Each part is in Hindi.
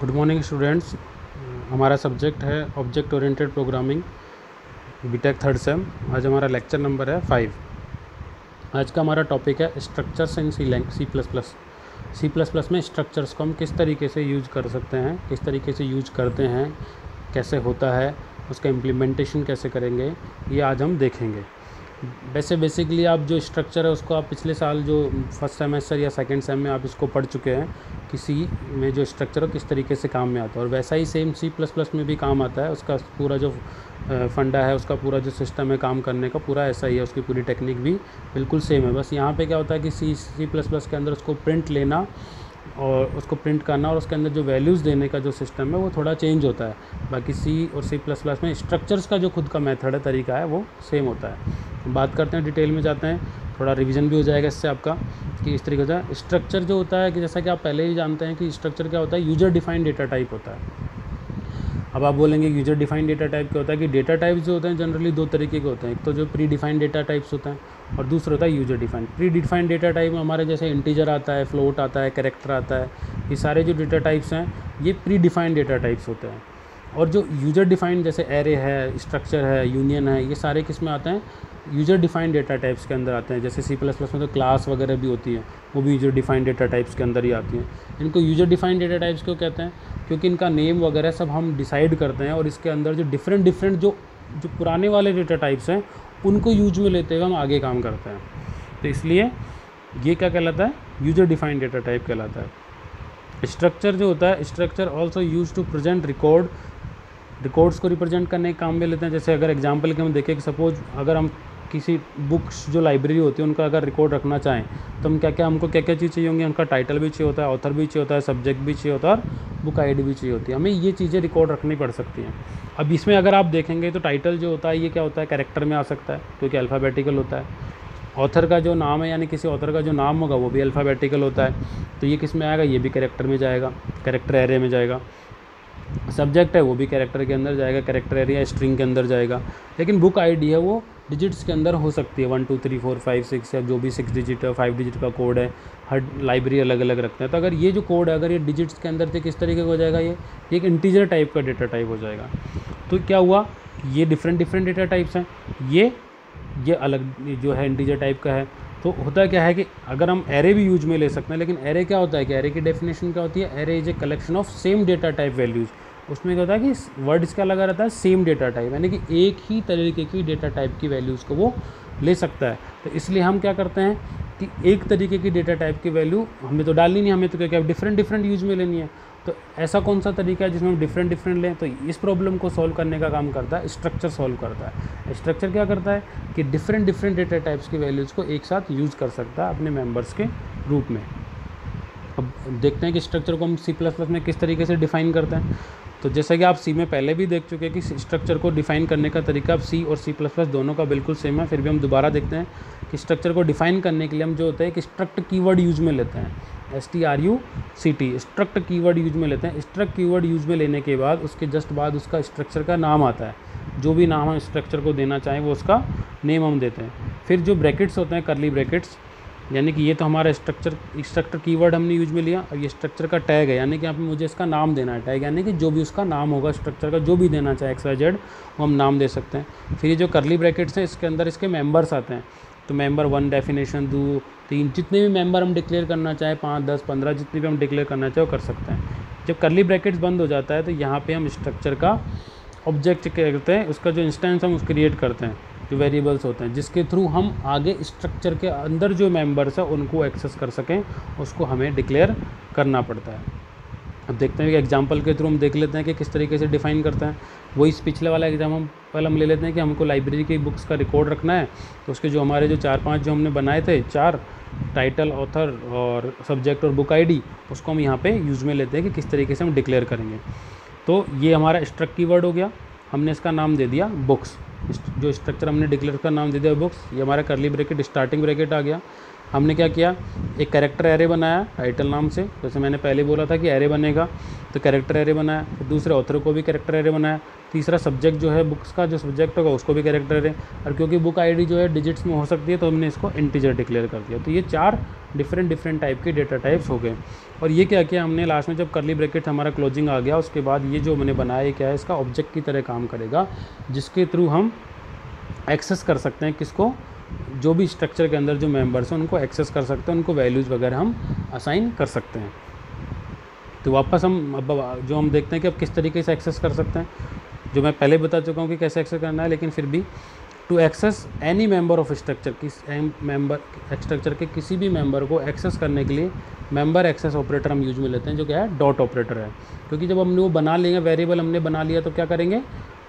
गुड मॉर्निंग स्टूडेंट्स हमारा सब्जेक्ट है object oriented programming B Tech third sem आज हमारा लेक्चर नंबर है फाइव आज का हमारा टॉपिक है structures in C lang C plus plus C plus plus में स्ट्रक्चर्स को हम किस तरीके से यूज़ कर सकते हैं, किस तरीके से यूज़ करते हैं, कैसे होता है, उसका इम्प्लीमेंटेशन कैसे करेंगे, ये आज हम देखेंगे. वैसे बेसिकली आप जो स्ट्रक्चर है, उसको आप पिछले साल जो फ़र्स्ट सेमेस्टर या सेकेंड सेम में आप इसको पढ़ चुके हैं कि सी में जो स्ट्रक्चर हो, किस तरीके से काम में आता है। और वैसा ही सेम सी प्लस प्लस में भी काम आता है। उसका पूरा जो फंडा है, उसका पूरा जो सिस्टम है काम करने का, पूरा ऐसा ही है। उसकी पूरी टेक्निक भी बिल्कुल सेम है। बस यहाँ पे क्या होता है कि सी सी प्लस प्लस के अंदर उसको प्रिंट लेना और उसको प्रिंट करना और उसके अंदर जो वैल्यूज़ देने का जो सिस्टम है, वो थोड़ा चेंज होता है। बाकी सी और सी प्लस प्लस में स्ट्रक्चर्स का जो खुद का मेथड है, तरीका है, वो सेम होता है। बात करते हैं डिटेल में जाते हैं, थोड़ा रिवीजन भी हो जाएगा इससे आपका, कि इस तरीके से स्ट्रक्चर जो होता है कि जैसा कि आप पहले ही जानते हैं कि स्ट्रक्चर क्या होता है यूज़र डिफाइंड डेटा टाइप होता है। अब आप बोलेंगे यूज़र डिफाइंड डेटा टाइप क्या होता है, कि डेटा टाइप्स जो होते हैं जनरली दो तरीके के होते हैं। एक तो जो प्री डिफाइंड डेटा टाइप्स होते हैं और दूसरा होता है user defined predefined data type में हमारे जैसे इंटीजर आता है फ्लोट आता है करेक्टर आता है, ये सारे जो डेटा टाइप्स हैं, ये प्री डिफाइंड डेटा टाइप्स होते हैं। और जो यूज़र डिफाइंड जैसे एरे है स्ट्रक्चर है यूनियन है, ये सारे किसमें आते हैं? यूज़र डिफाइंड डेटा टाइप्स के अंदर आते हैं। जैसे सी प्लस प्लस में तो क्लास वगैरह भी होती है, वो भी यूज़र डिफाइंड डेटा टाइप्स के अंदर ही आती हैं। इनको यूज़र डिफाइंड डेटा टाइप्स क्यों कहते हैं? क्योंकि इनका नेम वगैरह सब हम डिसाइड करते हैं और इसके अंदर जो डिफरेंट डिफरेंट जो जो पुराने वाले डेटा टाइप्स हैं उनको यूज़ में लेते हुए हम आगे काम करते हैं। तो इसलिए ये क्या कहलाता है? यूज़र डिफाइंड डेटा टाइप कहलाता है। स्ट्रक्चर जो होता है structure also use to present record records को रिप्रेजेंट करने के काम में लेते हैं। जैसे अगर एग्ज़ाम्पल के हम देखें कि सपोज़ अगर हम किसी बुक्स जो लाइब्रेरी होती है, उनका अगर रिकॉर्ड रखना चाहें तो हम क्या क्या हमको क्या क्या चीज़ चाहिए होंगी? उनका टाइटल भी चाहिए होता है ऑथर भी चाहिए होता है सब्जेक्ट भी चाहिए होता है और बुक आईडी भी चाहिए होती है। हमें ये चीज़ें रिकॉर्ड रखनी पड़ सकती हैं। अब इसमें अगर आप देखेंगे तो टाइटल जो होता है, ये क्या होता है? कैरेक्टर में आ सकता है क्योंकि अल्फ़ाबेटिकल होता है। ऑथर का जो नाम है, यानी किसी ऑथर का जो नाम होगा, वो भी अल्फ़ाबेटिकल होता है। तो ये किसमें आएगा? ये भी कैरेक्टर में जाएगा कैरेक्टर एरे में जाएगा। सब्जेक्ट है, वो भी कैरेक्टर के अंदर जाएगा कैरेक्टर एरिया स्ट्रिंग के अंदर जाएगा। लेकिन बुक आईडी है, वो डिजिट्स के अंदर हो सकती है। One two three four five six या जो भी सिक्स डिजिट है फाइव डिजिट का कोड है, हर लाइब्रेरी अलग अलग रखते हैं। तो अगर ये जो कोड है, अगर ये डिजिट्स के अंदर थे किस तरीके का हो जाएगा, ये एक इंटीजर टाइप का डेटा टाइप हो जाएगा। तो क्या हुआ? ये डिफरेंट डिफरेंट डेटा टाइप्स हैं। ये ये अलग जो है इंटीजर टाइप का है। तो होता क्या है कि अगर हम एरे भी यूज़ में ले सकते हैं, लेकिन एरे क्या होता है कि एरे की डेफिनेशन क्या होती है? Array is a collection of same data type values उसमें क्या होता है कि वर्ड इसका लगा रहता है सेम डेटा टाइप यानी कि एक ही तरीके की डेटा टाइप की वैल्यूज़ को वो ले सकता है। तो इसलिए हम क्या करते हैं कि एक तरीके की डेटा टाइप की वैल्यू हमें तो डालनी नहीं हमें तो क्या क्या डिफरेंट डिफरेंट यूज़ में लेनी है। तो ऐसा कौन सा तरीका है जिसमें हम डिफरेंट डिफरेंट लें? तो इस प्रॉब्लम को सॉल्व करने का काम करता है स्ट्रक्चर सॉल्व करता है। स्ट्रक्चर क्या करता है कि डिफरेंट डिफरेंट डेटा टाइप्स की वैल्यूज़ को एक साथ यूज़ कर सकता है अपने मेंबर्स के रूप में। अब देखते हैं कि स्ट्रक्चर को हम सी प्लस प्लस में किस तरीके से डिफाइन करते हैं। तो जैसा कि आप सी में पहले भी देख चुके हैं कि स्ट्रक्चर को डिफाइन करने का तरीका अब सी और सी प्लस प्लस दोनों का बिल्कुल सेम है, फिर भी हम दोबारा देखते हैं कि स्ट्रक्चर को डिफाइन करने के लिए हम जो होता है कि स्ट्रक्ट कीवर्ड यूज़ में लेते हैं S T R U C T struct keyword use में लेते हैं। स्ट्रक्ट कीवर्ड यूज़ में लेने के बाद उसके जस्ट बाद उसका स्ट्रक्चर का नाम आता है। जो भी नाम हम स्ट्रक्चर को देना चाहें वो उसका नेम हम देते हैं। फिर जो ब्रैकेट्स होते हैं करली ब्रैकेट्स यानी कि ये तो हमारा स्ट्रक्चर स्ट्रक्चर कीवर्ड हमने यूज़ में लिया, और ये स्ट्रक्चर का टैग है, यानी कि यहाँ पे मुझे इसका नाम देना है टैग यानी कि जो भी उसका नाम होगा स्ट्रक्चर का जो भी देना चाहे एक्स वाई जेड वो हम नाम दे सकते हैं। फिर ये जो करली ब्रैकेट्स हैं, इसके अंदर इसके मेंबर्स आते हैं। तो मेंबर वन डेफिनेशन दो, तीन, जितने भी मेंबर हम डिक्लेयर करना चाहें, पाँच, दस, पंद्रह, जितने भी हम डिक्लेयर करना चाहें, वो कर सकते हैं। जब करली ब्रैकेट्स बंद हो जाता है तो यहाँ पर हम स्ट्रक्चर का ऑब्जेक्ट करते हैं, उसका जो इंस्टेंस हम उस क्रिएट करते हैं। जो वेरिएबल्स होते हैं, जिसके थ्रू हम आगे स्ट्रक्चर के अंदर जो मेंबर्स हैं, उनको एक्सेस कर सकें, उसको हमें डिक्लेयर करना पड़ता है। अब देखते हैं कि एग्जांपल के थ्रू हम देख लेते हैं कि किस तरीके से डिफाइन करते हैं। वही इस पिछले वाला एग्ज़ाम हम, पहले हम ले लेते हैं कि हमको लाइब्रेरी की बुक्स का रिकॉर्ड रखना है। तो उसके जो हमारे जो चार पाँच जो हमने बनाए थे, चार टाइटल ऑथर और सब्जेक्ट और बुक आईडी उसको हम यहाँ पे यूज़ में लेते हैं कि किस तरीके से हम डिक्लेयर करेंगे। तो ये हमारा स्ट्रक कीवर्ड हो गया। हमने इसका नाम दे दिया बुक्स जो स्ट्रक्चर हमने डिक्लेयर का नाम दे दिया बुक्स ये हमारा करली ब्रैकेट स्टार्टिंग ब्रैकेट आ गया। हमने क्या किया? एक कैरेक्टर एरे बनाया टाइटल नाम से। जैसे मैंने पहले बोला था कि एरे बनेगा तो कैरेक्टर एरे बनाया। फिर दूसरे ऑथर को भी कैरेक्टर एरे बनाया। तीसरा सब्जेक्ट जो है बुक्स का, जो सब्जेक्ट होगा उसको भी कैरेक्टर है और क्योंकि बुक आईडी जो है डिजिट्स में हो सकती है तो हमने इसको इंटीजर डिक्लेयर कर दिया। तो ये चार डिफरेंट डिफरेंट टाइप के डेटा टाइप्स हो गए। और ये क्या किया हमने? लास्ट में जब करली ब्रैकेट हमारा क्लोजिंग आ गया, उसके बाद ये जो मैंने बनाया क्या है? इसका ऑब्जेक्ट की तरह काम करेगा, जिसके थ्रू हम एक्सेस कर सकते हैं किसको? जो भी स्ट्रक्चर के अंदर जो मेंबर्स हैं, उनको एक्सेस कर सकते हैं, उनको वैल्यूज़ वगैरह हम असाइन कर सकते हैं। तो वापस हम, अब जो हम देखते हैं कि अब किस तरीके से एक्सेस कर सकते हैं। जो मैं पहले बता चुका हूँ कि कैसे एक्सेस करना है, लेकिन फिर भी to access any member of structure किस मेंबर स्ट्रक्चर के किसी भी मेंबर को एक्सेस करने के लिए मेंबर एक्सेस ऑपरेटर हम यूज़ में लेते हैं, जो क्या है डॉट ऑपरेटर है। क्योंकि जब हमने वो बना लेंगे वेरिएबल हमने बना लिया तो क्या करेंगे?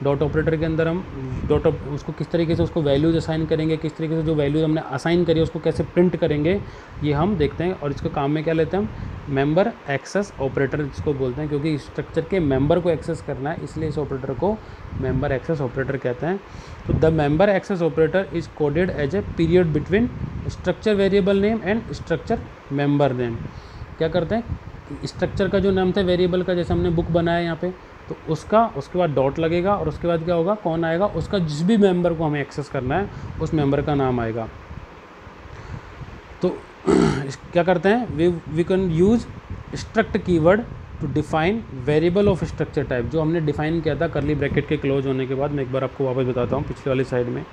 डॉट ऑपरेटर के अंदर हम डॉट उसको किस तरीके से उसको वैल्यूज़ असाइन करेंगे, किस तरीके से जो वैल्यूज़ हमने असाइन करी, उसको कैसे प्रिंट करेंगे, ये हम देखते हैं। और इसको काम में क्या लेते हैं हम? मेंबर एक्सेस ऑपरेटर जिसको बोलते हैं, क्योंकि स्ट्रक्चर के मेंबर को एक्सेस करना है, इसलिए इस ऑपरेटर को मेंबर एक्सेस ऑपरेटर कहते हैं। तो the member access operator is coded as a period between structure variable name and structure member name क्या करते हैं? स्ट्रक्चर का जो नाम था वेरिएबल का, जैसे हमने बुक बनाया यहाँ पे तो उसका, उसके बाद डॉट लगेगा और उसके बाद क्या होगा? कौन आएगा? उसका जिस भी मेंबर को हमें एक्सेस करना है, उस मेंबर का नाम आएगा। तो क्या करते हैं? We we can use struct keyword to define variable of structure type जो हमने डिफाइन किया था करली ब्रैकेट के क्लोज होने के बाद। मैं एक बार आपको वापस बताता हूँ पिछले वाली साइड में।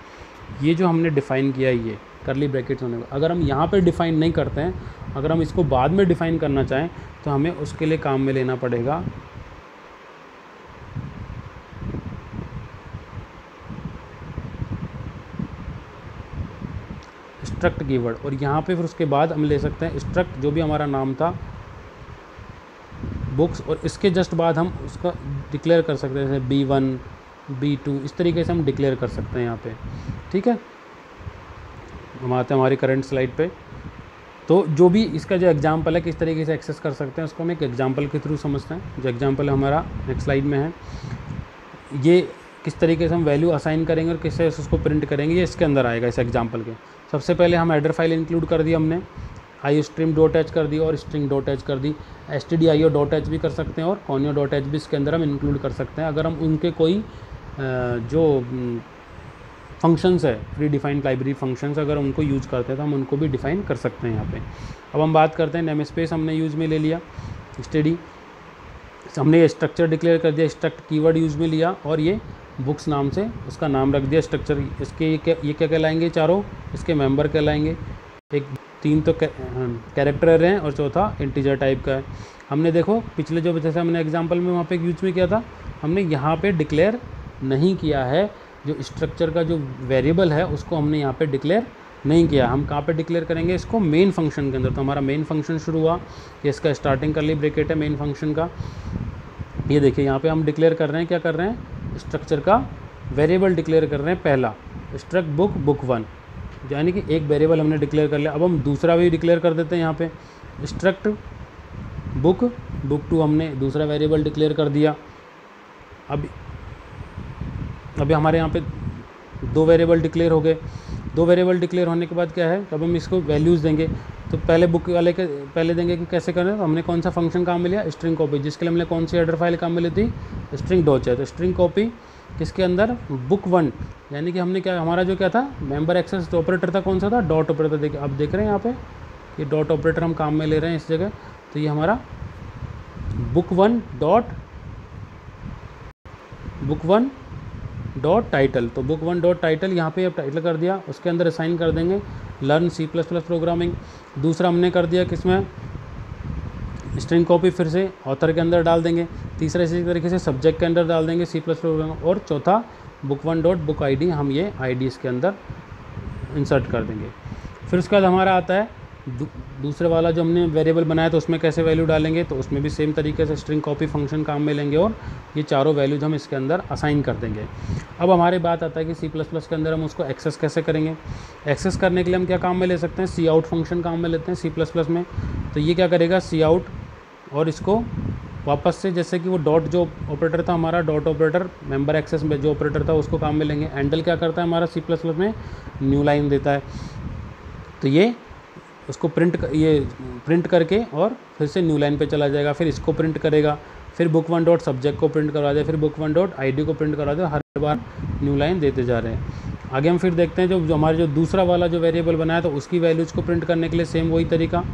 ये जो हमने डिफ़ाइन किया है ये करली ब्रैकेट्स होने का अगर हम यहाँ पर डिफ़ाइन नहीं करते हैं, अगर हम इसको बाद में डिफ़ाइन करना चाहें तो हमें उसके लिए काम में लेना पड़ेगा। स्ट्रक्ट कीवर्ड और यहाँ पे फिर उसके बाद हम ले सकते हैं स्ट्रक्ट जो भी हमारा नाम था बुक्स और इसके जस्ट बाद हम उसका डिक्लेयर कर सकते हैं, जैसे बी वन बी टू इस तरीके से हम डिक्लेयर कर सकते हैं यहाँ पे, ठीक है? हम आते हैं हमारी करंट स्लाइड पे। तो जो भी इसका जो एग्ज़ाम्पल है, किस तरीके से एक्सेस कर सकते हैं, उसको हम एक एग्ज़ाम्पल के थ्रू समझते हैं, जो एग्ज़ाम्पल हमारा नेक्स्ट स्लाइड में है। ये किस तरीके से हम वैल्यू असाइन करेंगे और किस तरह से उसको प्रिंट करेंगे, ये इसके अंदर आएगा इस एग्ज़ाम्पल के। सबसे पहले हम एडर फ़ाइल इंक्लूड कर दी हमने आई स्ट्रीम डॉट एच कर दी और स्ट्रिंग डॉट एच कर दी। S T D I O dot H भी कर सकते हैं और कॉनियो डॉट एच भी इसके अंदर हम इंक्लूड कर सकते हैं। अगर हम उनके कोई जो फ़ंक्शंस है प्री डिफाइंड लाइब्रेरी फ़ंक्शंस अगर उनको यूज़ करते हैं तो हम उनको भी डिफ़ाइन कर सकते हैं यहाँ पे। अब हम बात करते हैं नेम स्पेस हमने यूज़ में ले लिया स्टडी हमने ये स्ट्रक्चर डिक्लेयर कर दिया स्ट्रक्ट कीवर्ड यूज़ में लिया और ये बुक्स नाम से उसका नाम रख दिया स्ट्रक्चर इसके ये क्या ये क्या कहलाएँगे चारों? इसके मेंबर कहलाएँगे। एक, तीन तो कैरेक्टर हैं और चौथा इंटीजर टाइप का है। हमने देखो, पिछले जो, जैसे हमने एग्जांपल में वहाँ पे यूज़ में किया था, हमने यहाँ पे डिक्लेयर नहीं किया है। जो स्ट्रक्चर का जो वेरिएबल है, उसको हमने यहाँ पे डिक्लेयर नहीं किया। हम कहाँ पे डिक्लेयर करेंगे? इसको मेन फ़ंक्शन के अंदर। तो हमारा मेन फ़ंक्शन शुरू हुआ कि इसका स्टार्टिंग कर ली ब्रेकेट है मेन फ़ंक्शन का। ये देखिए, यहाँ पे हम डिक्लेयर कर रहे हैं, क्या कर रहे हैं? स्ट्रक्चर का वेरिएबल डिक्लेयर कर रहे हैं पहला। स्ट्रक बुक बुक वन यानी कि एक वेरिएबल हमने डिक्लेयर कर लिया। अब हम दूसरा भी डिक्लेयर कर देते हैं यहाँ पे। स्ट्रक्ट बुक बुक टू हमने दूसरा वेरिएबल डिक्लेयर कर दिया। अब, अभी हमारे यहाँ पे दो वेरिएबल डिक्लेयर हो गए। दो वेरिएबल डिक्लेयर होने के बाद क्या है? अब हम इसको वैल्यूज़ देंगे। तो पहले बुक वाले के, पहले देंगे कि कैसे करें? तो हमने कौन सा फ़ंक्शन काम में लिया? स्ट्रिंग कॉपी जिसके लिए हमने कौन सी एडर फ़ाइल काम में ली थी? स्ट्रिंग डॉच है तो स्ट्रिंग कॉपी किसके अंदर? बुक वन यानी कि हमने क्या, हमारा जो क्या था? मेंबर एक्सेस ऑपरेटर था कौन सा था? डॉट ऑपरेटर देखिए आप देख रहे हैं यहाँ पे ये डॉट ऑपरेटर हम काम में ले रहे हैं इस जगह। तो ये हमारा book one dot book one dot title तो बुक वन डॉट टाइटल यहाँ पे अब टाइटल कर दिया, उसके अंदर असाइन कर देंगे। Learn C plus plus programming. दूसरा हमने कर दिया किसमें? स्ट्रिंग कॉपी फिर से ऑथर के अंदर डाल देंगे। तीसरा इसी तरीके से सब्जेक्ट के अंदर डाल देंगे सी प्लस प्रोग्राम और चौथा book one dot book ID हम ये आईडी इसके अंदर इंसर्ट कर देंगे। फिर उसके बाद हमारा आता है दूसरे वाला जो हमने वेरिएबल बनाया तो उसमें कैसे वैल्यू डालेंगे तो उसमें भी सेम तरीके से स्ट्रिंग कॉपी फ़ंक्शन काम में लेंगे और ये चारों वैल्यूज़ हम इसके अंदर असाइन कर देंगे। अब हमारे बात आता है कि सी प्लस प्लस के अंदर हम उसको एक्सेस कैसे करेंगे? एक्सेस करने के लिए हम क्या काम में ले सकते हैं? सी आउट फ़ंक्शन काम में लेते हैं सी प्लस प्लस में। तो ये क्या करेगा? सी आउट और इसको वापस से, जैसे कि वो डॉट जो ऑपरेटर था, हमारा डॉट ऑपरेटर मेंबर एक्सेस में जो ऑपरेटर था, उसको काम में लेंगे। एंडल क्या करता है? हमारा सी प्लस प्लस में न्यू लाइन देता है। तो ये उसको प्रिंट ये प्रिंट करके और फिर से न्यू लाइन पे चला जाएगा, फिर इसको प्रिंट करेगा, फिर बुक वन डॉट सब्जेक्ट को प्रिंट करवा दे, फिर बुक वन डॉट आईडी को प्रिंट करवा दे हर बार न्यू लाइन देते जा रहे हैं। आगे हम फिर देखते हैं जो जो हमारे जो दूसरा वाला जो वेरिएबल बनाया था, उसकी वैल्यूज़ को प्रिंट करने के लिए सेम वही तरीका।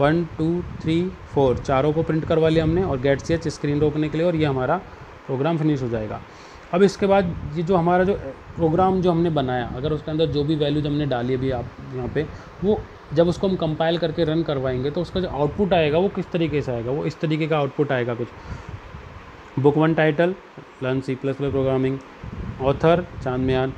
वन टू थ्री फोर चारों को प्रिंट करवा लिया हमने और गेट सी एच स्क्रीन रोकने के लिए और ये हमारा प्रोग्राम फिनिश हो जाएगा। अब इसके बाद ये जो हमारा जो प्रोग्राम जो हमने बनाया, अगर उसके अंदर जो भी वैल्यूज़ हमने डाली अभी आप यहाँ पे, वो जब उसको हम कंपाइल करके रन करवाएँगे तो उसका जो आउटपुट आएगा वो किस तरीके से आएगा? वो इस तरीके का आउटपुट आएगा कुछ। Book one title learn C plus plus programming author Chandmiyan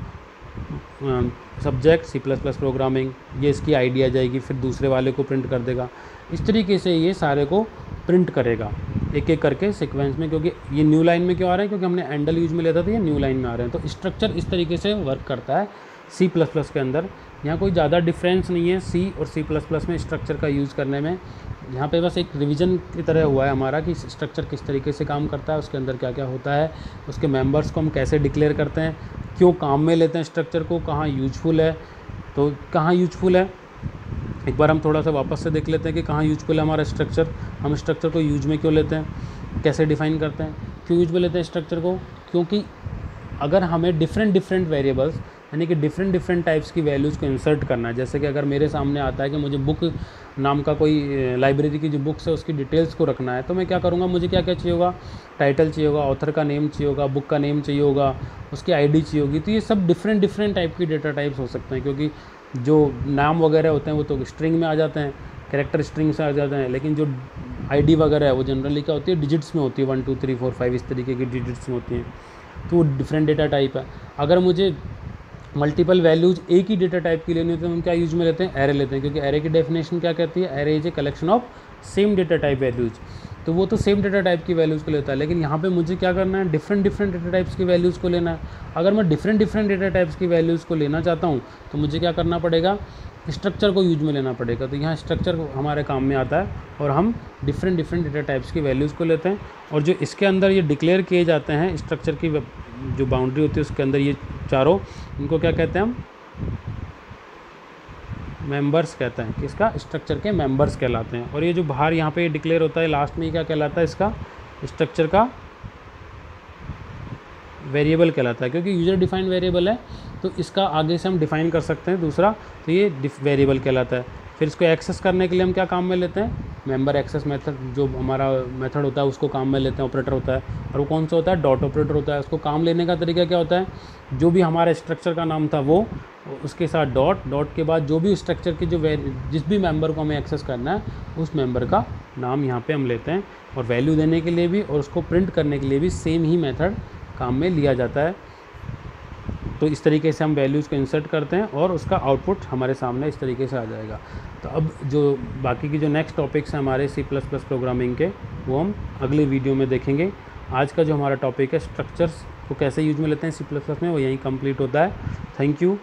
subject C plus plus programming ये इसकी आईडी आ जाएगी, फिर दूसरे वाले को प्रिंट कर देगा। इस तरीके से ये सारे को प्रिंट करेगा। एक एक करके सीक्वेंस में, क्योंकि ये न्यू लाइन में क्यों आ रहे हैं? क्योंकि हमने एंडल यूज़ में लेता था ये न्यू लाइन में आ रहे हैं। तो स्ट्रक्चर इस तरीके से वर्क करता है सी प्लस प्लस के अंदर। यहाँ कोई ज़्यादा डिफरेंस नहीं है सी और सी प्लस प्लस में स्ट्रक्चर का यूज़ करने में। यहाँ पे बस एक रिवीजन की तरह हुआ है हमारा कि स्ट्रक्चर किस तरीके से काम करता है, उसके अंदर क्या क्या होता है, उसके मेंबर्स को हम कैसे डिक्लेयर करते हैं, क्यों काम में लेते हैं स्ट्रक्चर को, कहाँ यूजफुल है तो कहाँ यूजफुल है? एक बार हम थोड़ा सा वापस से देख लेते हैं कि कहाँ यूजफुल है हमारा स्ट्रक्चर हम स्ट्रक्चर को यूज़ में क्यों लेते हैं, कैसे डिफाइन करते हैं, क्यों यूज़ में लेते हैं स्ट्रक्चर को? क्योंकि अगर हमें डिफरेंट डिफरेंट वेरिएबल्स यानी कि डिफरेंट डिफरेंट टाइप्स की वैल्यूज़ को इंसर्ट करना है, जैसे कि अगर मेरे सामने आता है कि मुझे बुक नाम का कोई लाइब्रेरी की जो बुक्स है उसकी डिटेल्स को रखना है तो मैं क्या करूँगा? मुझे क्या क्या चाहिए होगा? टाइटल चाहिए होगा ऑथर का नेम चाहिए होगा बुक का नेम चाहिए होगा, उसकी आईडी चाहिए होगी तो ये सब डिफरेंट डिफरेंट टाइप की डेटा टाइप्स हो सकते हैं, क्योंकि जो नाम वगैरह होते हैं वो तो स्ट्रिंग में आ जाते हैं करेक्टर स्ट्रिंग से आ जाते हैं, लेकिन जो आईडी वगैरह है वो जनरली क्या होती है डिजिट्स में होती है one two three four five इस तरीके की डिजिट्स में होती हैं। तो वो डिफरेंट डेटा टाइप है। अगर मुझे मल्टीपल वैल्यूज़ एक ही डेटा टाइप की लेनी होती है हम क्या यूज़ में लेते हैं? एरे लेते हैं, क्योंकि एरे की डेफिनेशन क्या कहती है? Array is a collection of same data type values तो वो तो सेम डेटा टाइप की वैल्यूज़ को लेता है, लेकिन यहाँ पे मुझे क्या करना है? डिफरेंट डिफरेंट डेटा टाइप्स की वैल्यूज़ को लेना है। अगर मैं डिफरेंट डिफरेंट डेटा टाइप्स की वैल्यूज़ को लेना चाहता हूँ तो मुझे क्या करना पड़ेगा? स्ट्रक्चर को यूज़ में लेना पड़ेगा। तो यहाँ स्ट्रक्चर हमारे काम में आता है और हम डिफरेंट डिफरेंट डेटा टाइप्स की वैल्यूज़ को लेते हैं और जो इसके अंदर ये डिक्लेयर किए जाते हैं स्ट्रक्चर की जो बाउंड्री होती है उसके अंदर ये चारों, इनको क्या कहते हैं हम? मेंबर्स कहते हैं किसका स्ट्रक्चर के मेंबर्स कहलाते हैं। और ये जो बाहर यहाँ पे डिक्लेयर होता है लास्ट में क्या कहलाता है, इसका स्ट्रक्चर का वेरिएबल कहलाता है। क्योंकि यूज़र डिफाइंड वेरिएबल है तो इसका आगे से हम डिफाइन कर सकते हैं दूसरा तो ये वेरिएबल कहलाता है। फिर इसको एक्सेस करने के लिए हम क्या काम में लेते हैं? मेंबर एक्सेस मेथड जो हमारा मेथड होता है, उसको काम में लेते हैं ऑपरेटर होता है। और वो कौन सा होता है? डॉट ऑपरेटर होता है। उसको काम लेने का तरीका क्या होता है? जो भी हमारे स्ट्रक्चर का नाम था, वो, उसके साथ डॉट डॉट के बाद जो भी स्ट्रक्चर की जो जिस भी मेंबर को हमें एक्सेस करना है, उस मेंबर का नाम यहाँ पे हम लेते हैं। और वैल्यू देने के लिए भी और उसको प्रिंट करने के लिए भी सेम ही मेथड काम में लिया जाता है। तो इस तरीके से हम वैल्यूज़ को इंसर्ट करते हैं और उसका आउटपुट हमारे सामने इस तरीके से आ जाएगा। तो अब जो बाकी की जो नेक्स्ट टॉपिक्स हैं हमारे सी प्लस प्लस प्रोग्रामिंग के, वो हम अगले वीडियो में देखेंगे। आज का जो हमारा टॉपिक है स्ट्रक्चर्स को कैसे यूज़ में लेते हैं सी प्लस प्लस में, वो यहीं कंप्लीट होता है। Thank you